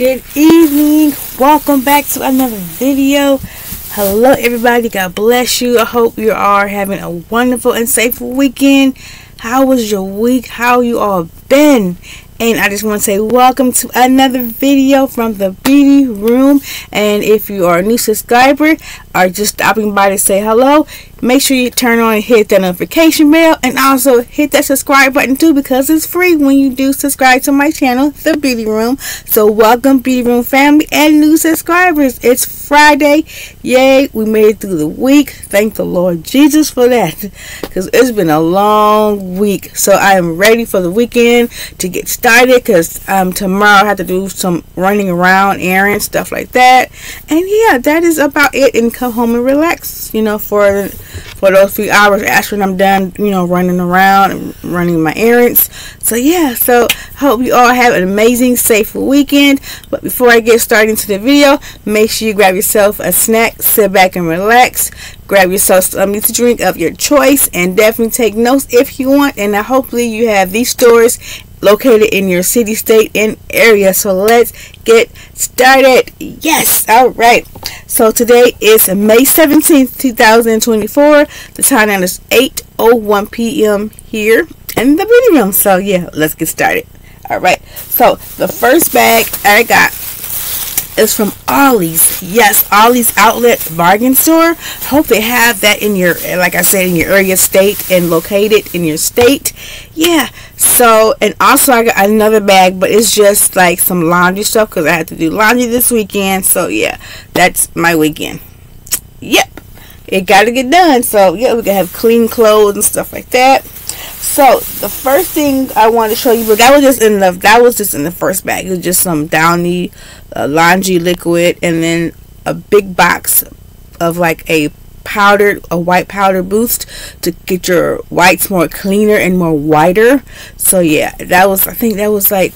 Good evening. Welcome back to another video. Hello, everybody. God bless you. I hope you are having a wonderful and safe weekend. How was your week? How you all been? and I just want to say welcome to another video from the beauty room and if you are a new subscriber or just stopping by to say hello. Make sure you turn on and hit that notification bell and also hit that subscribe button too because it's free when you do subscribe to my channel the beauty room. So welcome beauty room family and new subscribers. It's friday. Yay we made it through the week. Thank the lord jesus for that because it's been a long week. So i am ready for the weekend to get started because um, tomorrow i have to do some running around errands stuff like that. And yeah that is about it and come home and relax you know for for those few hours after I'm done, you know, running around and running my errands. So yeah, so hope you all have an amazing, safe weekend. But before I get started into the video, make sure you grab yourself a snack, sit back and relax. Grab yourself something to drink of your choice and definitely take notes if you want. And hopefully you have these stores located in your city, state, and area. So let's get started. Yes, all right. So today is May 17th, 2024. The time is 8.01 p.m. here in the beauty room. So yeah, let's get started. All right. So the first bag I got is from Ollie's. Yes, Ollie's Outlet Bargain Store. Hope they have that in your, like I said, in your area, state, and located in your state. Yeah. So, and also I got another bag, but it's just like some laundry stuff because I had to do laundry this weekend. So, yeah, that's my weekend. Yep. It got to get done. So, yeah, we can have clean clothes and stuff like that. So the first thing I want to show you, but that was just in the that was just in the first bag. It was just some Downy uh, laundry liquid, and then a big box of like a powdered a white powder boost to get your whites more cleaner and more whiter. So yeah, that was I think that was like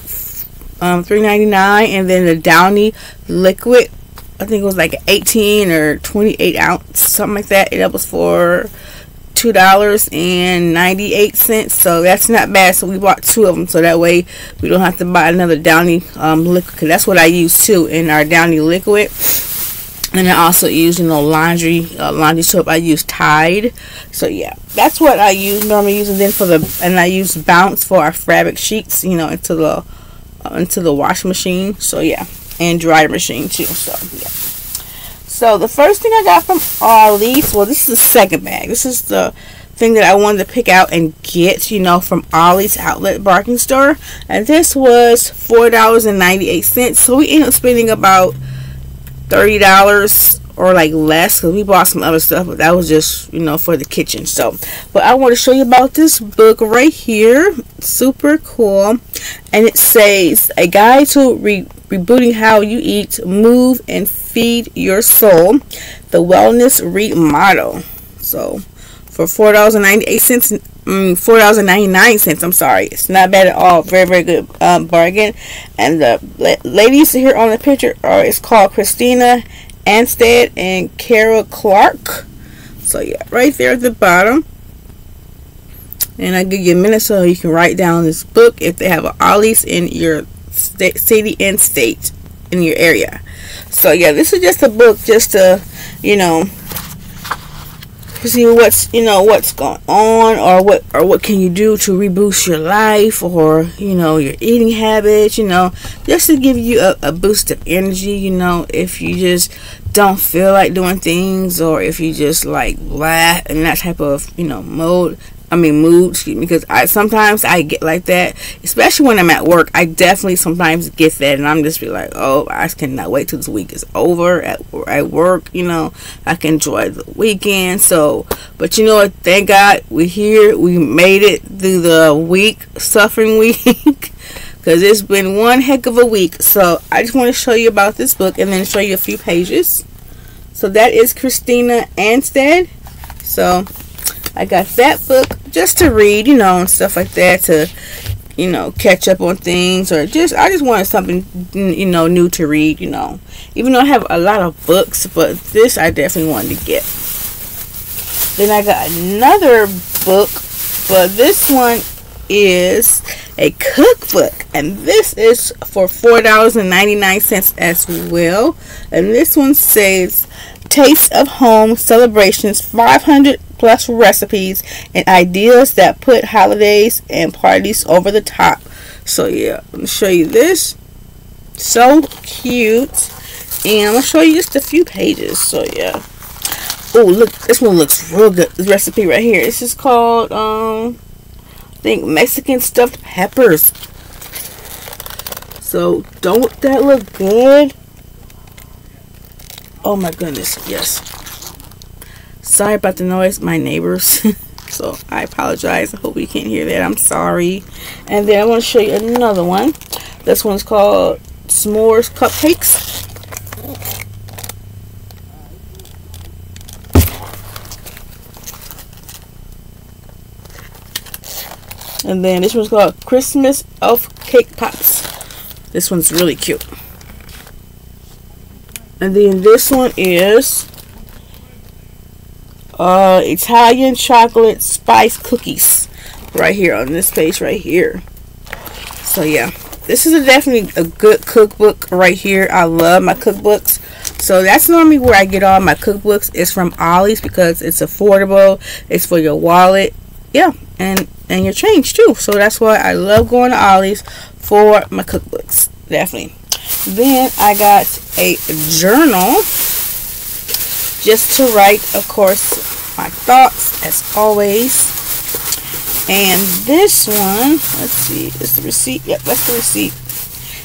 um, three ninety nine, and then the Downy liquid. I think it was like 18 or 28 ounce, something like that. That was for two dollars and 98 cents. So that's not bad. So we bought two of them. So that way we don't have to buy another downy um, liquid that's what i use too in our downy liquid. And I also use you know laundry uh, laundry soap. I use Tide. So yeah that's what I use normally use. And then for the and I use bounce for our fabric sheets you know into the uh, into the wash machine. So yeah and dryer machine too. So yeah so the first thing I got from Ollie's, well, this is the second bag. This is the thing that I wanted to pick out and get, you know, from Ollie's Outlet Bargain Store. And this was $4.98. So we ended up spending about $30 or like less because we bought some other stuff but that was just you know for the kitchen so but i want to show you about this book right here super cool and it says a guide to re rebooting how you eat move and feed your soul the wellness remodel so for four dollars and 98 cents mm, four dollars and 99 cents i'm sorry it's not bad at all very very good um, bargain and the ladies here on the picture are it's called christina Anstead and Carol Clark. So yeah, right there at the bottom. And I give you a minute so you can write down this book if they have an Ollie's in your state, city and state in your area. So yeah, this is just a book just to, you know, see what's you know what's going on or what or what can you do to reboost your life or you know your eating habits you know just to give you a, a boost of energy you know if you just don't feel like doing things or if you just like blah and that type of you know mode I mean mood, excuse me, because I sometimes I get like that, especially when I'm at work. I definitely sometimes get that, and I'm just be like, oh, I cannot wait till this week is over at at work. You know, I can enjoy the weekend. So, but you know what? Thank God we're here. We made it through the week, suffering week. Because it's been one heck of a week. So I just want to show you about this book and then show you a few pages. So that is Christina Anstead. So I got that book just to read, you know, and stuff like that to, you know, catch up on things or just I just wanted something, you know, new to read, you know. Even though I have a lot of books, but this I definitely wanted to get. Then I got another book, but this one is a cookbook, and this is for $4.99 as well. And this one says Taste of Home Celebrations 500 plus recipes and ideas that put holidays and parties over the top. So, yeah, let me show you this. So cute. And I'm to show you just a few pages. So, yeah. Oh, look, this one looks real good. This recipe right here. This is called, um, I think Mexican stuffed peppers. So, don't that look good? Oh my goodness, yes. Sorry about the noise, my neighbors. so, I apologize. I hope you can't hear that. I'm sorry. And then I want to show you another one. This one's called S'mores Cupcakes. And then this one's called Christmas Elf Cake Pops. This one's really cute. And then this one is uh, Italian chocolate spice cookies. Right here on this page right here. So yeah, this is a definitely a good cookbook right here. I love my cookbooks. So that's normally where I get all my cookbooks. It's from Ollie's because it's affordable. It's for your wallet. Yeah, and and your change too. So that's why I love going to Ollie's for my cookbooks. Definitely. Then I got a journal just to write, of course, my thoughts as always. And this one, let's see, is the receipt. Yep, that's the receipt.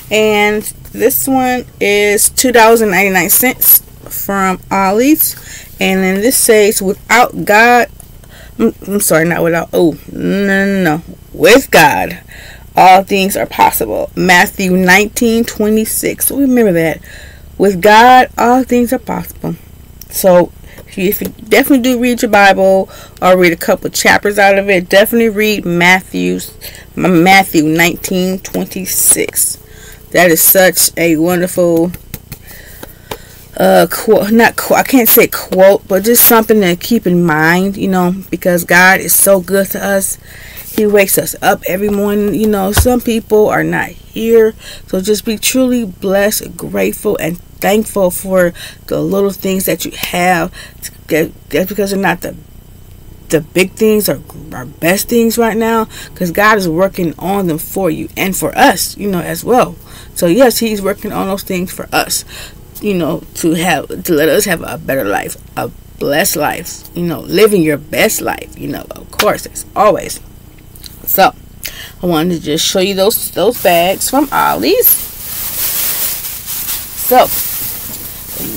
And this one is $2.99 from Ollie's. And then this says, without God, mm, I'm sorry, not without. Oh, no, no, no. With God, all things are possible. Matthew 19 26. So remember that. With God, all things are possible. So if you, definitely do read your Bible or read a couple chapters out of it, definitely read Matthew's Matthew 19 26. That is such a wonderful uh quote not quote I can't say quote but just something to keep in mind you know because God is so good to us he wakes us up every morning you know some people are not here so just be truly blessed grateful and thankful for the little things that you have that's because they're not the the big things are our best things right now because God is working on them for you and for us you know as well so yes he's working on those things for us you know, to have to let us have a better life, a blessed life, you know, living your best life, you know, of course, as always. So, I wanted to just show you those those bags from Ollie's. So,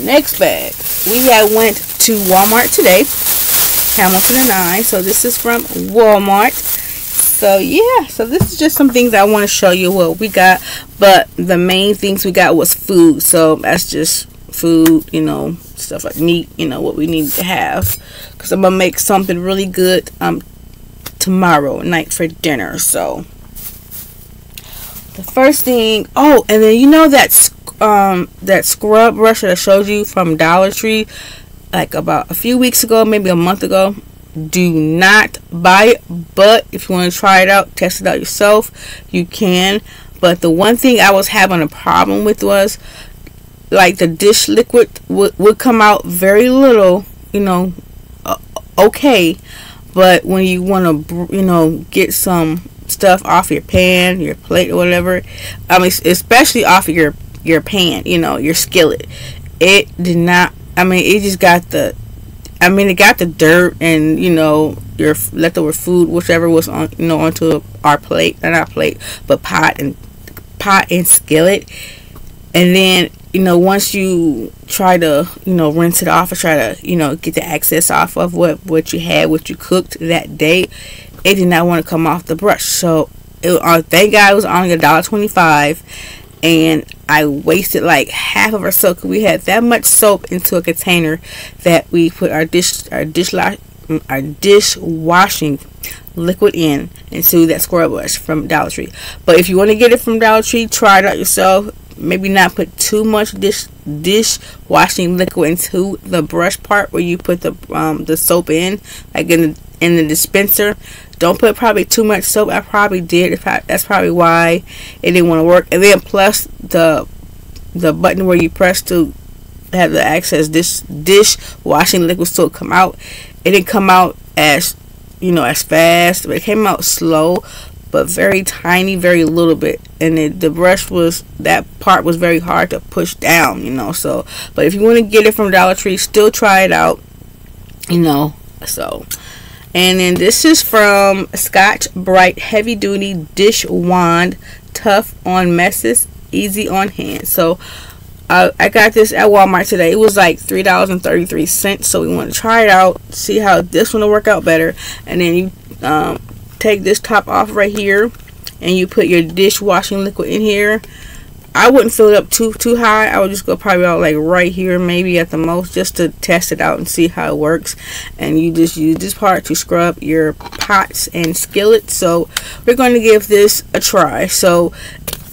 next bag. We had went to Walmart today, Hamilton and I. So this is from Walmart. So yeah. So this is just some things i want to show you what we got. But the main things we got was food. So that's just food you know stuff like meat you know what we need to have. Because i'm gonna make something really good um tomorrow night for dinner. So the first thing oh and then you know that um that scrub brush that i showed you from dollar tree like about a few weeks ago maybe a month ago. Do not buy it but if you want to try it out test it out yourself you can. But the one thing i was having a problem with was like the dish liquid would, would come out very little you know uh, okay. But when you want to you know get some stuff off your pan your plate or whatever i mean especially off of your your pan you know your skillet it did not i mean it just got the I mean, it got the dirt and you know your leftover food, whichever was on you know onto our plate, not our plate, but pot and pot and skillet. And then you know once you try to you know rinse it off or try to you know get the excess off of what what you had, what you cooked that day, it did not want to come off the brush. So it, uh, thank God it was only a dollar twenty five and I wasted like half of our soap. We had that much soap into a container that we put our dish our dish our dish washing liquid in into that scrub brush from Dollar Tree. But if you want to get it from Dollar Tree, try it out yourself. Maybe not put too much dish dish washing liquid into the brush part where you put the um, the soap in, like in the, in the dispenser. Don't put probably too much soap. I probably did. That's probably why it didn't want to work. And then plus the the button where you press to have the access dish dish washing liquid still come out. It didn't come out as you know as fast, but it came out slow, but very tiny, very little bit. And it, the brush was that part was very hard to push down, you know. So, but if you want to get it from Dollar Tree, still try it out, you know. So, and then this is from Scotch Brite Heavy Duty Dish Wand, tough on messes, easy on hands. So uh, I got this at Walmart today. It was like three dollars and thirty three cents. So we want to try it out, see how this one will work out better, and then you um, take this top off right here, and you put your dishwashing liquid in here. I wouldn't fill it up too too high. I would just go probably about like right here, maybe at the most, just to test it out and see how it works. And you just use this part to scrub your pots and skillets. So we're going to give this a try. So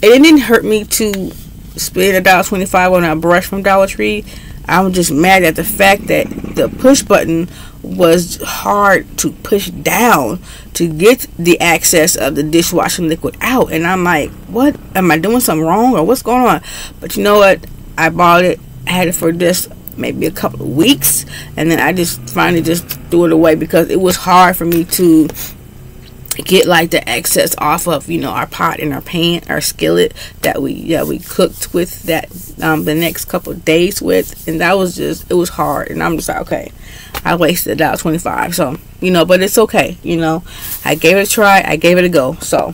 it didn't hurt me to spend a dollar twenty five on a brush from Dollar Tree. I'm just mad at the fact that the push button was hard to push down to get the access of the dishwashing liquid out. And I'm like, what? Am I doing something wrong or what's going on? But you know what? I bought it, had it for just maybe a couple of weeks, and then I just finally just threw it away because it was hard for me to get like the excess off of you know our pot and our pan our skillet that we that we cooked with that um, the next couple days with and that was just it was hard and i'm just like okay i wasted about 25 so you know but it's okay you know. I gave it a try i gave it a go so.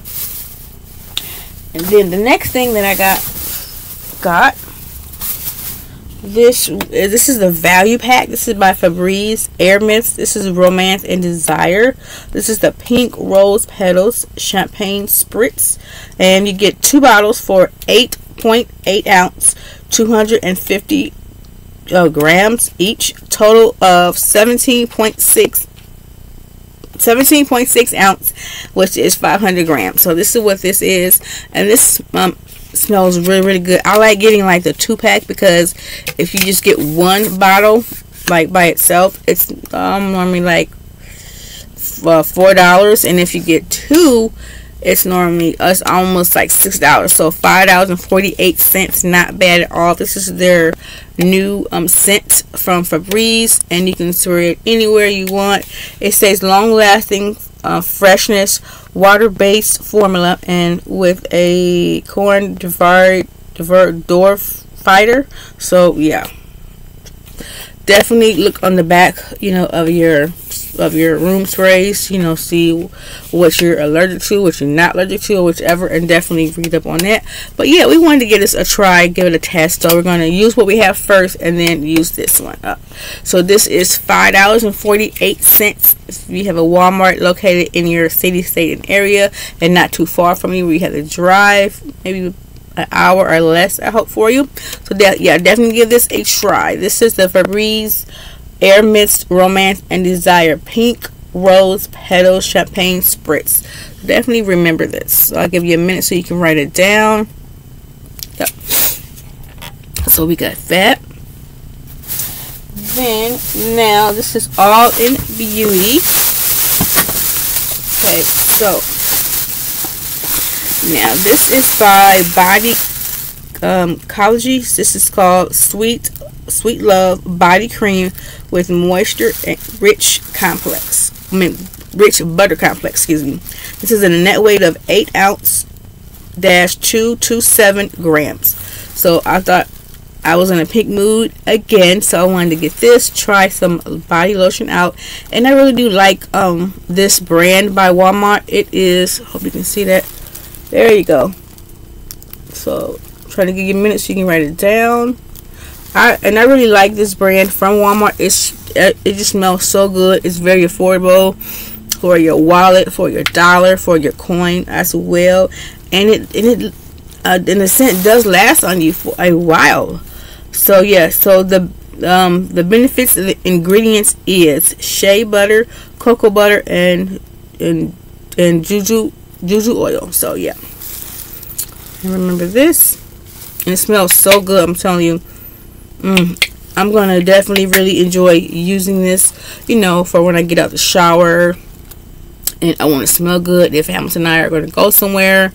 And then the next thing that i got got this uh, this is the value pack. This is by Febreze air mist this is romance and desire. This is the pink rose petals champagne spritz. And you get two bottles for 8.8 ounce 250 uh, grams each total of 17.6 17.6 ounce which is 500 grams. So this is what this is and this um, smells really really good. I like getting like the two pack because if you just get one bottle like by itself it's um normally like uh, four dollars and if you get two it's normally us almost like six dollars. So five dollars and 48 cents not bad at all. This is their new um scent from Febreze and you can store it anywhere you want. It says long lasting uh, freshness, water-based formula, and with a corn divide, divert door fighter. So yeah, definitely look on the back, you know, of your of your room sprays. You know, see what you're allergic to, what you're not allergic to, whichever, and definitely read up on that. But yeah, we wanted to give this a try, give it a test. So we're going to use what we have first, and then use this one up. So this is five dollars and forty eight cents. If you have a Walmart located in your city, state, and area, and not too far from you, where you have to drive maybe an hour or less I hope for you. So that yeah definitely give this a try. This is the Febreze Air Mist Romance and Desire Pink Rose Petal Champagne Spritz. Definitely remember this. So I'll give you a minute so you can write it down. Yep. so we got that. Then now this is all in beauty. Okay so now, this is by Body um, This is called Sweet Sweet Love Body Cream with Moisture Rich Complex. I mean, Rich Butter Complex, excuse me. This is in a net weight of 8 ounce dash 227 grams. So I thought I was in a pink mood again, so I wanted to get this, try some body lotion out. And I really do like um this brand by Walmart. It is, hope you can see that there you go. So, trying to give you a minute so you can write it down. I and I really like this brand from Walmart. It's it just smells so good. It's very affordable for your wallet, for your dollar, for your coin as well. And it and it uh, and the scent does last on you for a while. So yeah, so the um, the benefits of the ingredients is shea butter, cocoa butter, and and and juju juju oil. So yeah. Remember this. And it smells so good. I'm telling you. Mm, I'm going to definitely really enjoy using this, you know, for when I get out the shower. and I want to smell good. If Hamilton and I are going to go somewhere,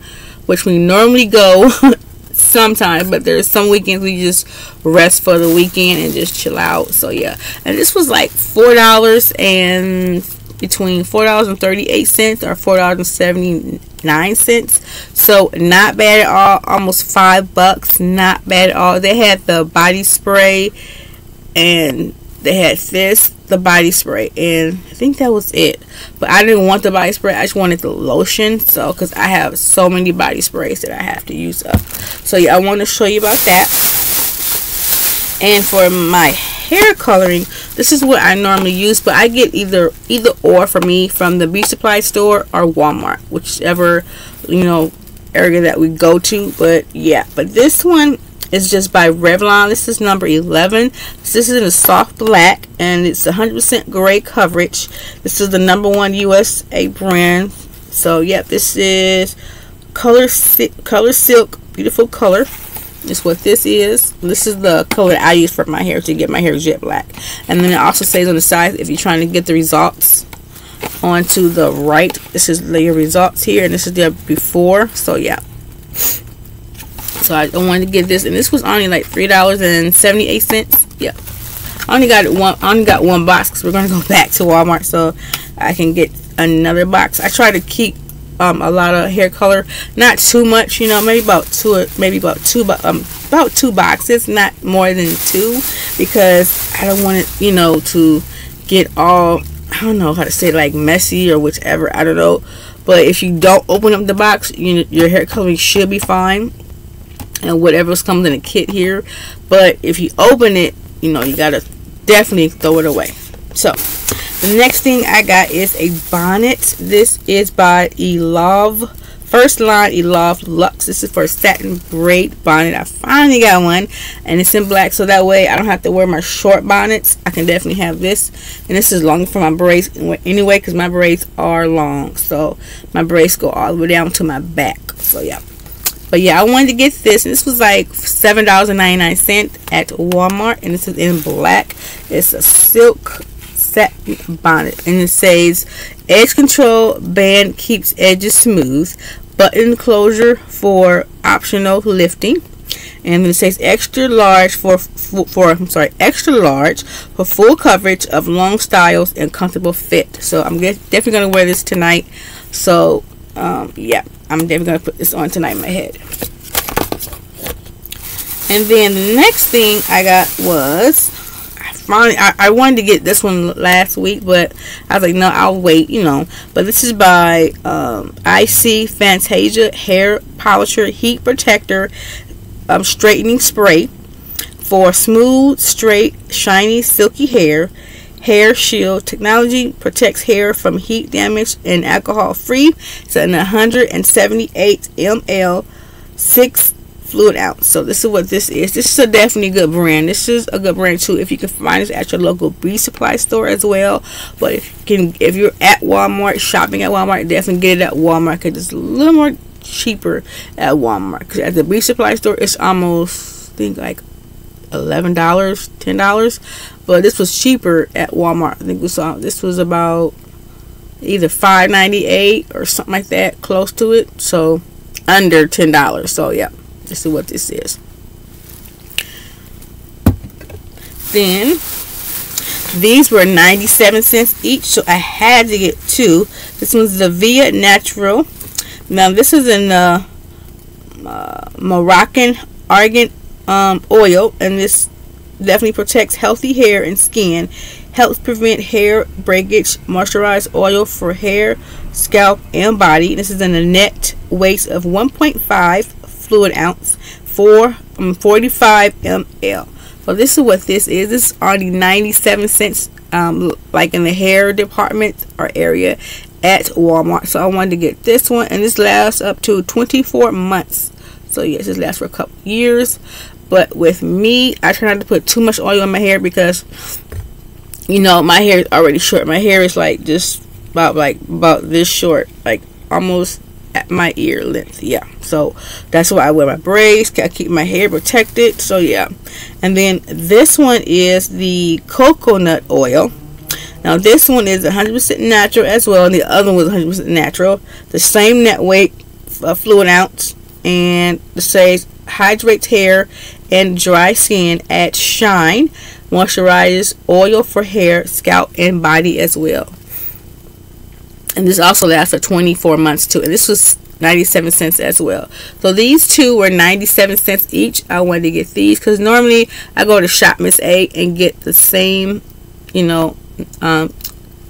which we normally go sometimes, but there's some weekends we just rest for the weekend and just chill out. So yeah, and this was like four dollars and between four dollars and thirty eight cents or four dollars and seventy nine cents. So not bad at all. Almost five bucks. Not bad at all. They had the body spray and they had this the body spray and i think that was it but i didn't want the body spray i just wanted the lotion so because i have so many body sprays that i have to use up so yeah i want to show you about that and for my hair coloring this is what i normally use but i get either either or for me from the beauty supply store or walmart whichever you know area that we go to but yeah but this one is just by Revlon. This is number 11. This is in a soft black and it's 100% gray coverage. This is the number one USA brand. So, yep, this is Color, color Silk. Beautiful color is what this is. This is the color I use for my hair to get my hair jet black. And then it also says on the side if you're trying to get the results onto the right. This is the results here and this is the before. So, yeah so I wanted to get this and this was only like three dollars and 78 cents yeah I only got it one I only got one box because we're gonna go back to Walmart so I can get another box I try to keep um, a lot of hair color. Not too much you know maybe about two maybe about two um, about two boxes not more than two because I don't want it you know to get all I don't know how to say like messy or whichever I don't know. But if you don't open up the box you, your hair coloring should be fine and whatever's comes in a kit here. But if you open it you know you gotta definitely throw it away. So the next thing I got is a bonnet this is by Elove First line Elove Luxe. This is for satin braid bonnet. I finally got one and it's in black so that way I don't have to wear my short bonnets. I can definitely have this and this is long for my braids anyway because my braids are long. So my braids go all the way down to my back. So yeah. But yeah, I wanted to get this. And this was like $7.99 at Walmart. And this is in black. It's a silk satin bonnet. And it says, Edge Control Band keeps edges smooth. Button closure for optional lifting. And then it says extra large for, for, for I'm sorry, extra large for full coverage of long styles and comfortable fit. So I'm definitely to wear this tonight. So um, yeah I'm definitely gonna put this on tonight in my head and then the next thing I got was finally I, I wanted to get this one last week but I was like no I'll wait you know but this is by um, IC Fantasia hair polisher heat protector um, straightening spray for smooth straight shiny silky hair Hair Shield technology protects hair from heat damage and alcohol free. It's an 178 ml, 6 fluid ounce. So this is what this is. This is a definitely good brand. This is a good brand too. If you can find this at your local beauty supply store as well. But if you can, if you're at Walmart shopping at Walmart, definitely get it at Walmart because it's a little more cheaper at Walmart. Because at the beauty supply store, it's almost I think like eleven dollars, ten dollars, but this was cheaper at Walmart. I think we saw uh, this was about either five ninety eight or something like that, close to it. So under ten dollars. So yeah, this is what this is. Then these were 97 cents each, so I had to get two. This one's the Via Natural. Now this is in the uh, Moroccan argan um, oil, and this definitely protects healthy hair and skin. Helps prevent hair breakage. Moisturized oil for hair, scalp, and body. This is in a net weight of 1.5 fluid ounce for um, 45 ml. So this is what this is. This is only 97 cents, um, like in the hair department or area at Walmart. So I wanted to get this one, and this lasts up to 24 months. So yes, this lasts for a couple years. But with me, I try not to put too much oil in my hair because, you know, my hair is already short. My hair is like just about like about this short, like almost at my ear length. Yeah, so that's why I wear my braids. I keep my hair protected. So yeah, and then this one is the coconut oil. Now this one is 100% natural as well, and the other one was 100% natural. The same net weight, uh, fluid ounce, and it says hydrates hair and dry skin, adds shine, moisturizes, oil for hair, scalp, and body as well. And this also lasts for 24 months too. And this was 97 cents as well. So these two were 97 cents each. I wanted to get these because normally I go to Shop Miss A and get the same, you know, um,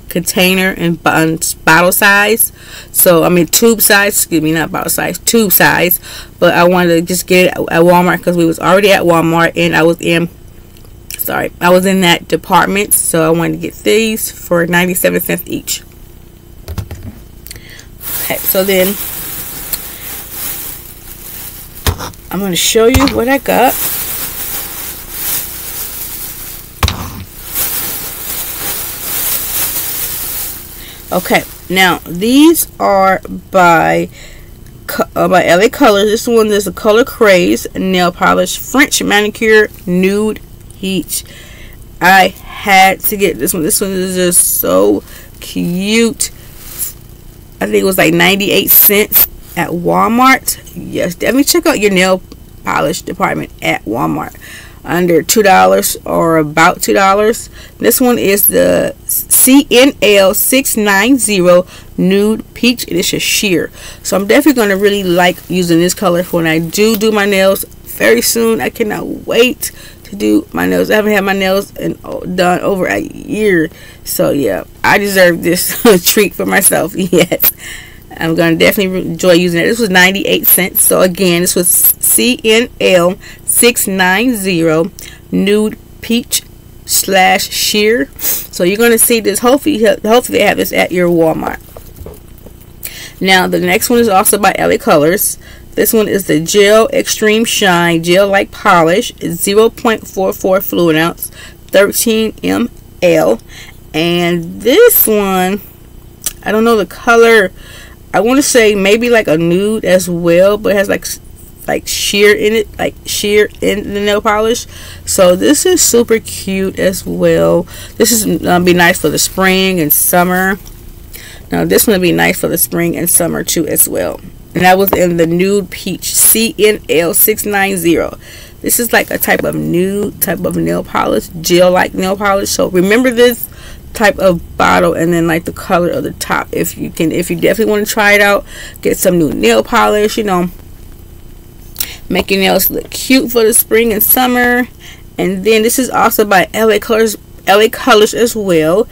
container and bottle size. So I mean tube size, excuse me, not bottle size, tube size. But I wanted to just get it at Walmart because we was already at Walmart and I was in sorry, I was in that department. So I wanted to get these for 97 cents each. Okay, so then I'm going to show you what I got. Okay, now these are by uh, by LA Colors. This one is a Color Craze nail polish French manicure nude heat. I had to get this one. This one is just so cute. I think it was like 98 cents at Walmart. Yes, definitely check out your nail polish department at Walmart. Under two dollars or about two dollars. This one is the cnl 690 nude peach it is a sheer. So i'm definitely going to really like using this color when i do do my nails very soon. I cannot wait to do my nails i haven't had my nails in, oh, done over a year so yeah i deserve this treat for myself yes I'm going to definitely enjoy using it. This was 98 cents. So again, this was CNL 690 Nude Peach slash sheer. So you're going to see this. Hopefully, hopefully they have this at your Walmart. Now the next one is also by LA Colors. This one is the Gel Extreme Shine Gel Like Polish. It's 0.44 fluid ounce, 13 ml. And this one, I don't know the color I want to say maybe like a nude as well, but it has like like sheer in it, like sheer in the nail polish. So this is super cute as well. This is gonna be nice for the spring and summer. Now this one will be nice for the spring and summer too as well. And that was in the nude peach CNL 690. This is like a type of nude type of nail polish, gel like nail polish. So remember this type of bottle and then like the color of the top if you can if you definitely want to try it out get some new nail polish you know make your nails look cute for the spring and summer and then this is also by LA Colors LA Colors as well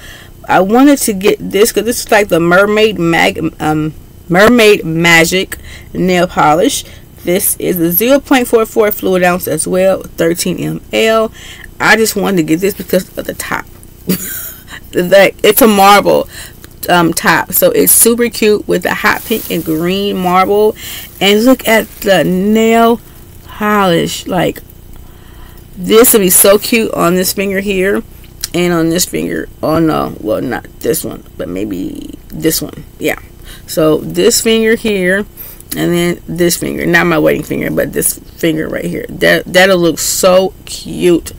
I wanted to get this because this is like the mermaid mag um mermaid magic nail polish. This is a 0.44 fluid ounce as well 13 ml I just wanted to get this because of the top. Like it's a marble um, top. So it's super cute with the hot pink and green marble. And look at the nail polish. Like this would be so cute on this finger here and on this finger. Oh no. Well not this one but maybe this one. Yeah so this finger here and then this finger not my wedding finger but this finger right here that that'll look so cute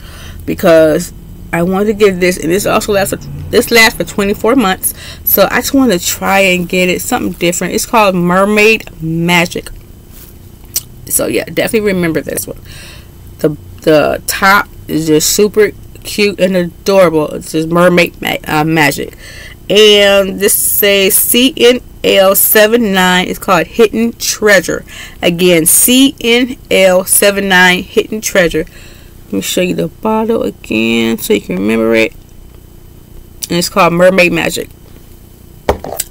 because I wanted to get this, and this also lasts for this lasts for 24 months. So I just want to try and get it something different. It's called Mermaid Magic. So yeah, definitely remember this one. The the top is just super cute and adorable. It's just Mermaid ma uh, Magic, and this says CNL79. is called Hidden Treasure. Again, CNL79 Hidden Treasure. Let me show you the bottle again so you can remember it. And it's called Mermaid Magic.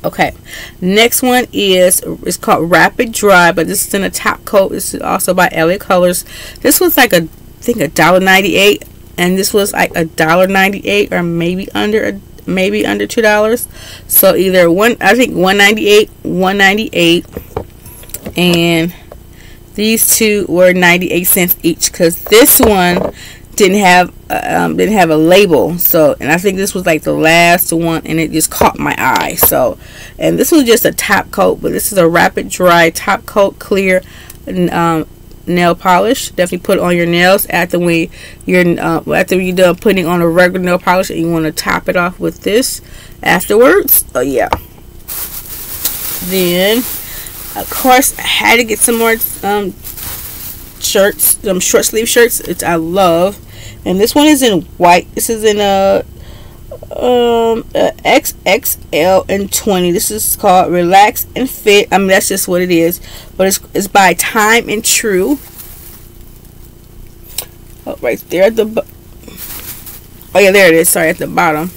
Okay, next one is it's called Rapid Dry, but this is in a top coat. This is also by LA Colors. This was like a I think a dollar ninety eight, and this was like a dollar ninety eight or maybe under a maybe under two dollars. So either one I think one ninety eight, one ninety eight, and these two were 98 cents each because this one didn't have uh, um, didn't have a label so and I think this was like the last one and it just caught my eye so and this was just a top coat but this is a rapid dry top coat clear um, nail polish. Definitely put on your nails after when you're uh, after you're done putting on a regular nail polish and you want to top it off with this afterwards. Oh yeah. Then, of course, I had to get some more um, shirts, some short sleeve shirts, which I love. And this one is in white. This is in a um uh, XXL and 20. This is called Relax and Fit. I mean that's just what it is, but it's it's by Time and Tru Oh, right there at the Oh yeah, there it is. Sorry, at the bottom.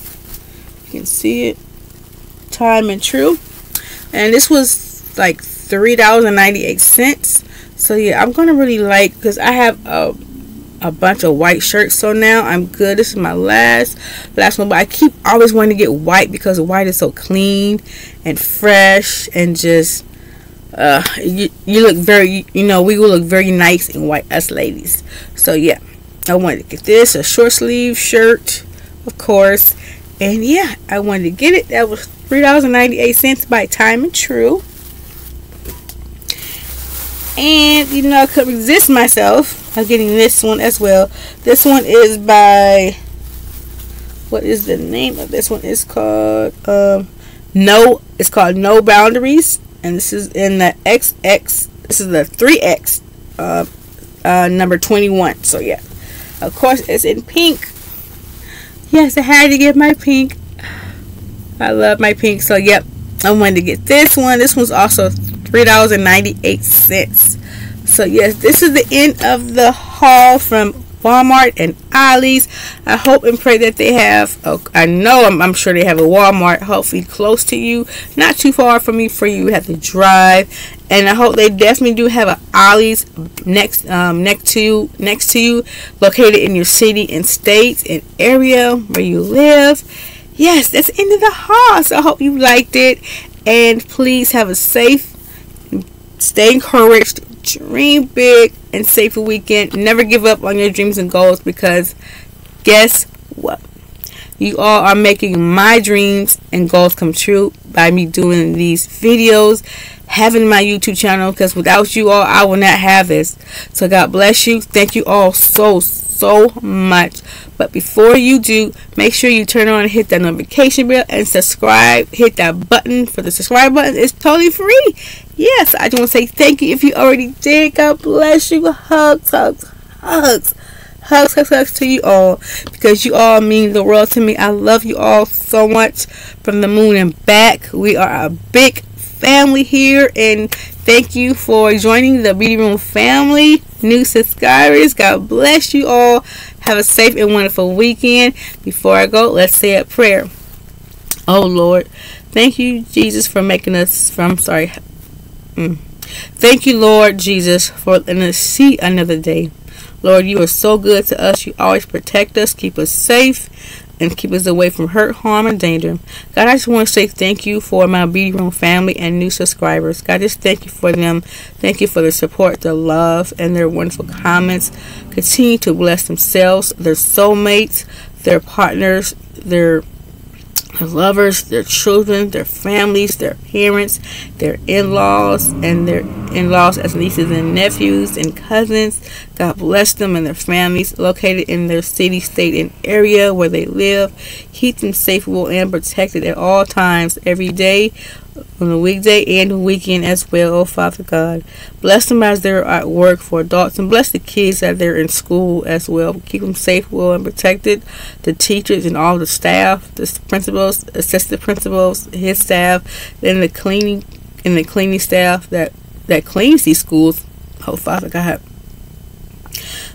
You can see it. Time and Tru And this was like $3.98. So yeah, I'm to really like cuz I have a a bunch of white shirts so now I'm good. This is my last last one but I keep always wanting to get white because white is so clean and fresh and just uh you, you look very you know we will look very nice in white us ladies. So yeah I wanted to get this a short sleeve shirt of course. And yeah I wanted to get it. That was three dollars and 98 cents by time and Tru and you know I couldn't resist myself I'm getting this one as well. This one is by what is the name of this one? It's called um, No. It's called No Boundaries, and this is in the XX. This is the 3X uh, uh, number 21. So yeah, of course it's in pink. Yes, I had to get my pink. I love my pink. So yep, I wanted to get this one. This one's also three dollars and ninety eight cents. So yes, this is the end of the haul from Walmart and Ollie's. I hope and pray that they have. I know I'm, I'm, sure they have a Walmart, hopefully close to you, not too far from you for you have to drive. And I hope they definitely do have a Ollie's next um, next to you, next to you, located in your city and state and area where you live. Yes, that's the end of the haul. So I hope you liked it, and please have a safe, stay encouraged dream big and save a weekend. Never give up on your dreams and goals because guess what? You all are making my dreams and goals come true by me doing these videos, having my YouTube channel because without you all, I will not have this. So God bless you. Thank you all so, so much. But before you do, make sure you turn on and hit that notification bell and subscribe. Hit that button for the subscribe button. It's totally free. Yes, I just want to say thank you if you already did. God bless you. Hugs, hugs, hugs. Hugs, hugs, hugs to you all because you all mean the world to me. I love you all so much from the moon and back. We are a big family here and thank you for joining the beauty room family new subscribers god bless you all have a safe and wonderful weekend. Before I go, let's say a prayer. Oh Lord, thank you, Jesus, for making us from sorry. Mm. Thank you, Lord Jesus, for letting us see another day. Lord, you are so good to us. You always protect us, keep us safe, and keep us away from hurt, harm, and danger. God, I just want to say thank you for my Beauty Room family and new subscribers. God, just thank you for them. Thank you for their support, their love, and their wonderful comments. Continue to bless themselves, their soulmates, their partners, their their lovers, their children, their families, their parents, their in laws, and their in laws as nieces and nephews and cousins. God bless them and their families located in their city, state, and area where they live. Keep them safe, and protected at all times, every day, on the weekday and the weekend as well, oh Father God. Bless them as they're at work for adults and bless the kids that they're in school as well. Keep them safe, well, and protected. The teachers and all the staff, the principals, assistant principals, his staff, and the cleaning and the cleaning staff that, that cleans these schools. Oh Father God.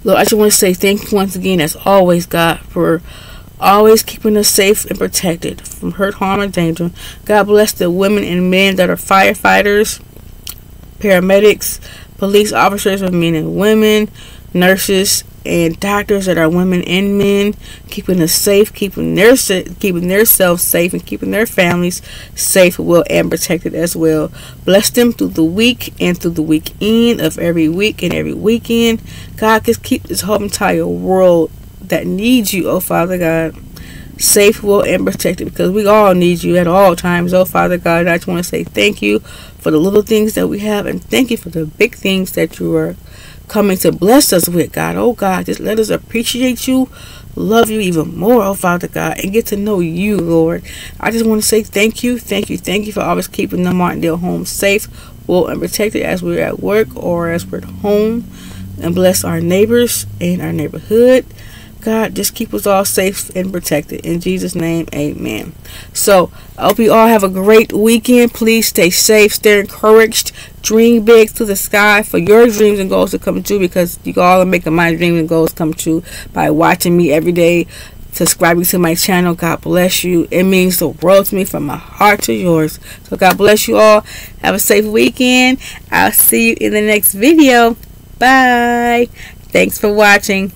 Lord, I just want to say thank you once again, as always, God, for always keeping us safe and protected from hurt, harm, and danger. God bless the women and men that are firefighters, paramedics, police officers of men and women, nurses, and doctors that are women and men, keeping us safe, keeping their keeping themselves safe, and keeping their families safe, well, and protected as well. Bless them through the week and through the weekend of every week and every weekend. God, just keep this whole entire world that needs you, oh Father God. safe, well, and protected because we all need you at all times. Oh, Father God, I just want to say thank you for the little things that we have and thank you for the big things that you are coming to bless us with, God. Oh, God, just let us appreciate you, love you even more, oh, Father God, and get to know you, Lord. I just want to say thank you, thank you, thank you for always keeping the Martindale home safe, well, and protected as we're at work or as we're at home. And bless our neighbors and our neighborhood. God, just keep us all safe and protected. In Jesus' name, amen. So, I hope you all have a great weekend. Please stay safe, stay encouraged, dream big to the sky for your dreams and goals to come true because you all are making my dreams and goals come true by watching me every day, subscribing to my channel. God bless you. It means the world to me from my heart to yours. So, God bless you all. Have a safe weekend. I'll see you in the next video. Bye. Thanks for watching.